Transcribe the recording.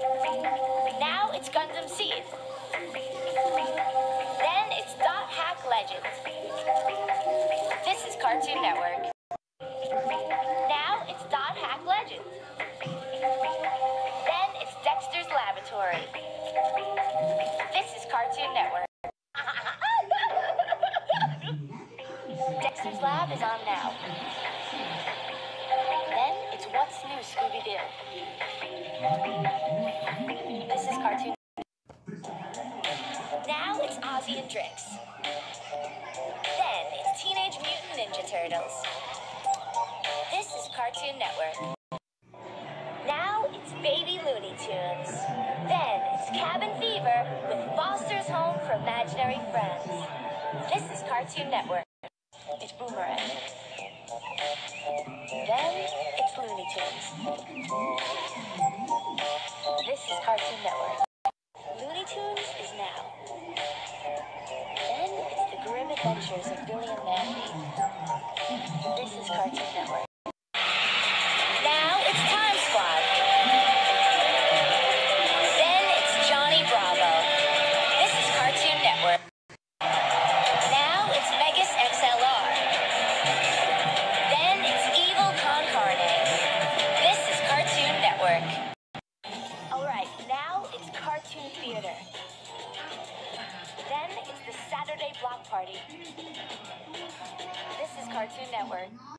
Now it's Gundam Seed. Then it's Dot Hack Legends. This is Cartoon Network. Now it's Dot Hack Legends. Then it's Dexter's Laboratory. This is Cartoon Network. Dexter's Lab is on now. Then it's What's New, Scooby Ozzy and Drix. Then it's Teenage Mutant Ninja Turtles. This is Cartoon Network. Now it's Baby Looney Tunes. Then it's Cabin Fever with Foster's Home for Imaginary Friends. This is Cartoon Network. It's Boomerang. Then it's Looney Tunes. This is Cartoon Network. Adventures of Billy and. This is Cartoon Network. Now it's Time Squad. Then it's Johnny Bravo. This is Cartoon Network. Now it's Megas XLR. Then it's Evil Con Carne. This is Cartoon Network. All right, now it's Cartoon Theater. Saturday Block Party. This is Cartoon Network.